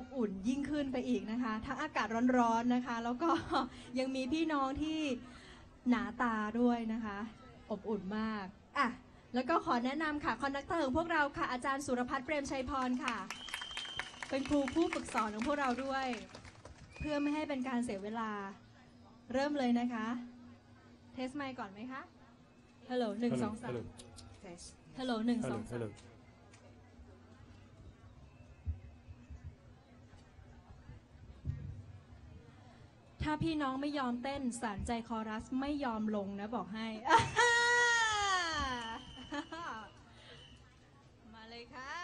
อบอุ่นยิ่งขึ้นไปอีกนะคะ ทั้งอากาศร้อนๆนะคะ แล้วก็ยังมีพี่น้องที่หนาตาด้วยนะคะ อบอุ่นมากอะแล้วก็ขอแนะนำค่ะ conductor ของพวกเราค่ะ อาจารย์สุรพัฒน์เปรมชัยพรค่ะ เป็นครูผู้ฝึกสอนของพวกเราด้วย เพื่อไม่ให้เป็นการเสียเวลาเริ่มเลยนะคะ test ไมค์ก่อนไหมคะฮัลโหลหนึ่งสองสาม Hello, ฮัลโหลหนึ่งส hello, องสาม ถ้าพี่น้องไม่ยอมเต้นสารใจคอรัสไม่ยอมลงนะบอกให้ มาเลยค่ะ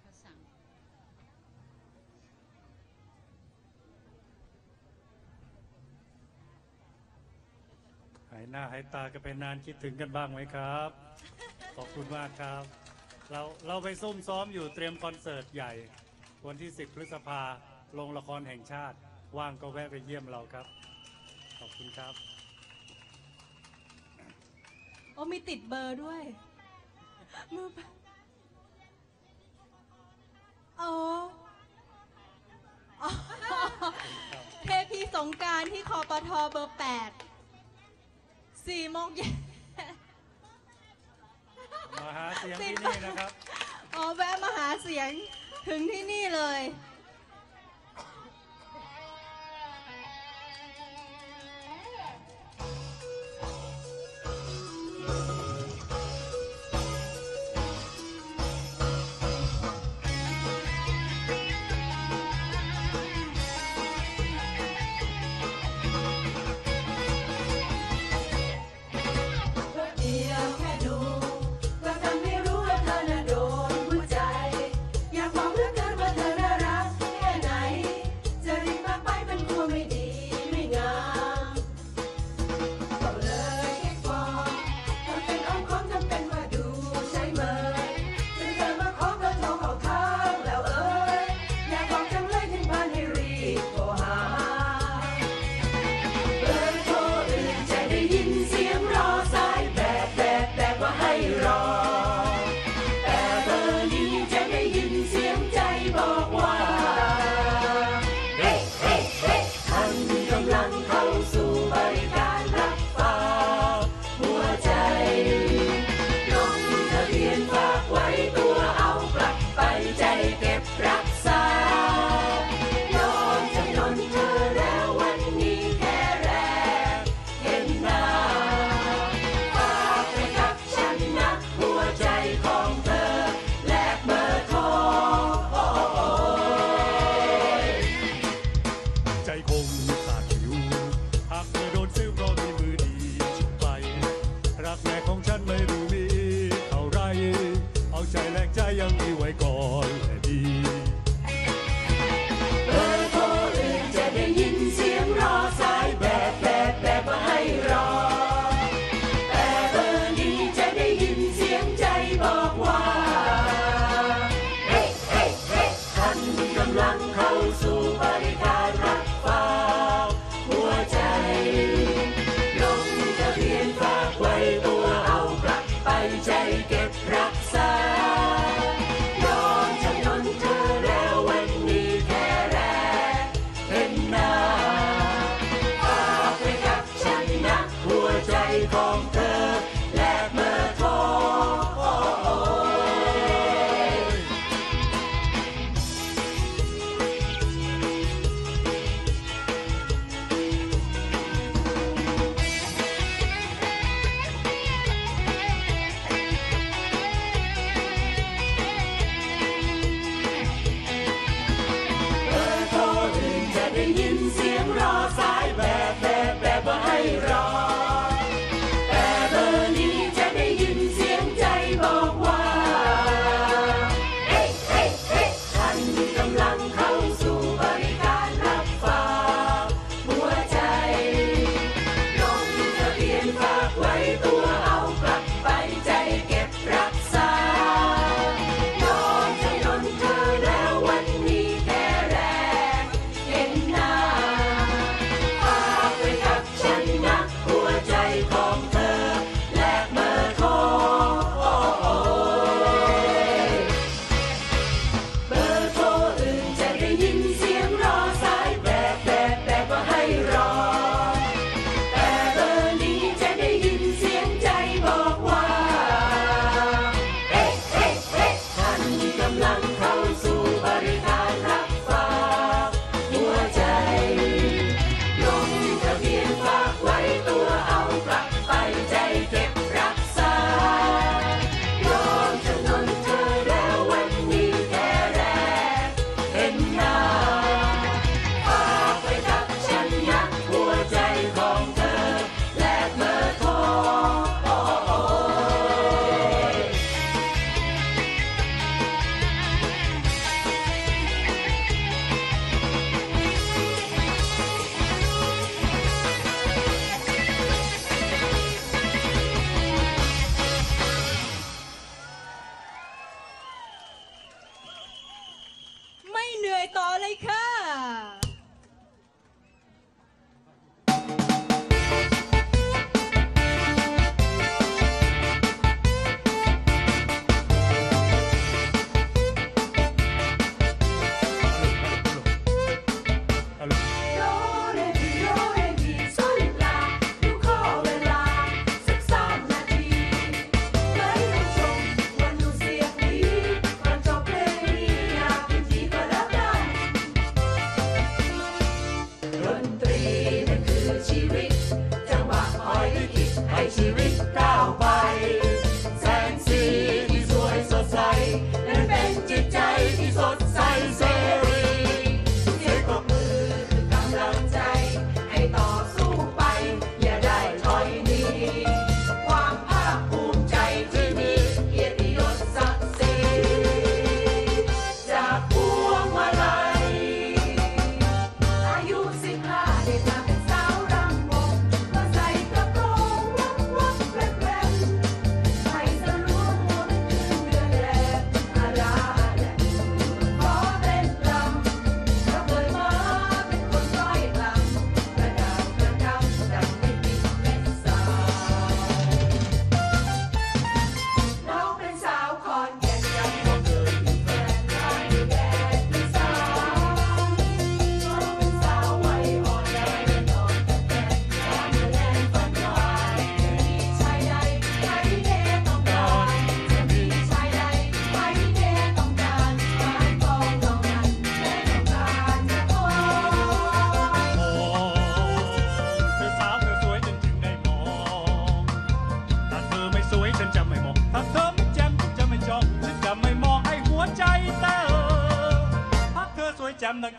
เขาสั่ง หายหน้าหายตากันไปนานคิดถึงกันบ้างไหมครับ ขอบคุณมากครับ เราเราไปซุ่มซ้อมอยู่เตรียมคอนเสิร์ตใหญ่ วันที่ 10 พฤษภาลงละครแห่งชาติ ว่างก็แวะไปเยี่ยมเราครับ ขอบคุณครับ โอ้มีติดเบอร์ด้วยมือปะอ๋ออ๋อเทพีสงการที่คอปทเบอร์แปด สี่โมงเย็นมาหาเสียงที่นี่นะครับ อ๋อแวะมาหาเสียงถึงที่นี่เลย ใจแล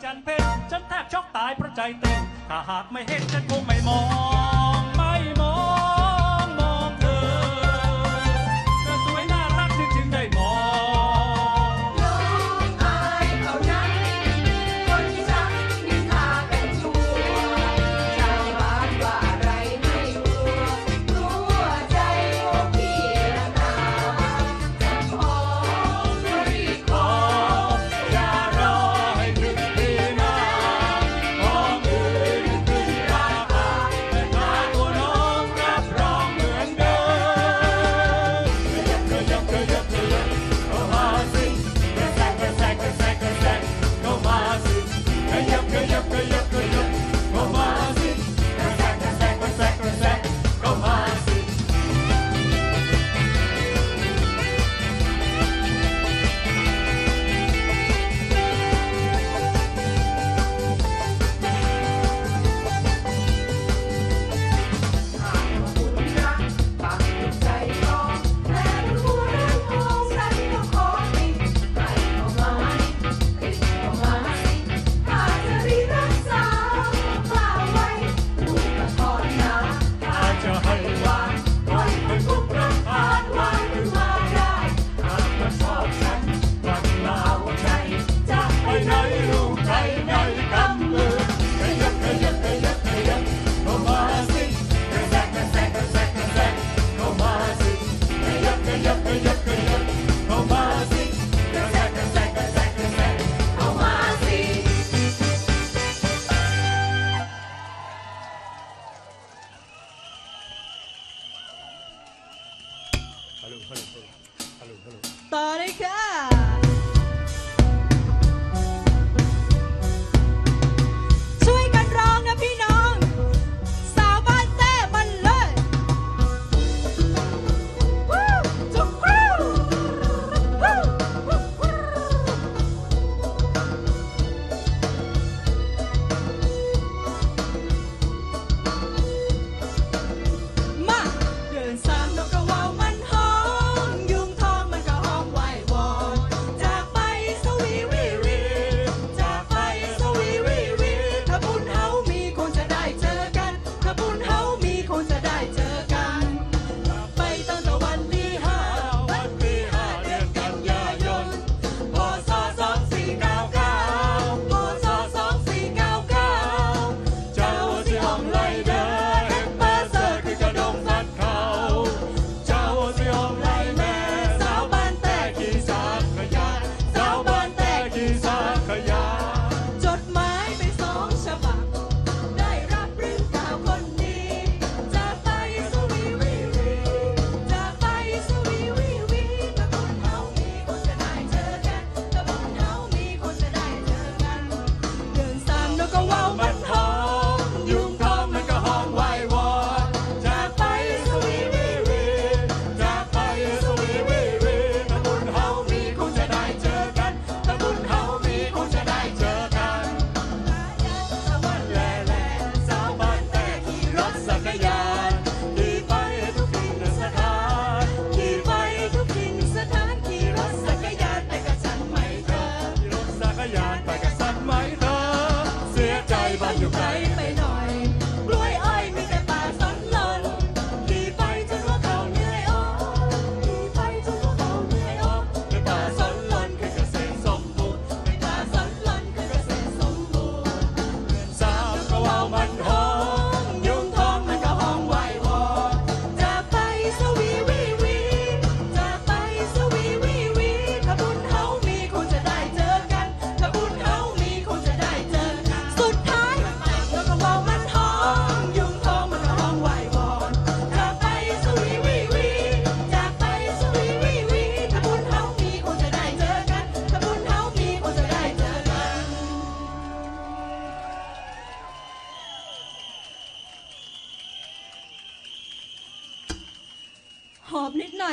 จันเพชฉันแทบช็อกตายเพราะใจเต้นถ้าหากไม่เห็นฉันคงไม่มอง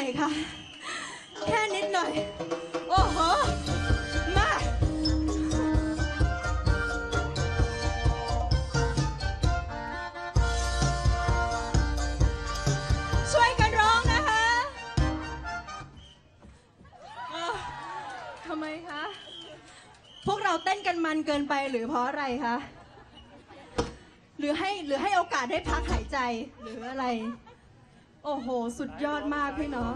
อยค่ะ แค่นิดหน่อย โอ้โห มา ช่วยกันร้องนะคะทำไมคะ พวกเราเต้นกันมันเกินไปหรือเพราะอะไรคะ หรือให้หรือให้โอกาสได้พักหายใจหรืออะไร โอ้โห สุดยอดมากพี่เนาะ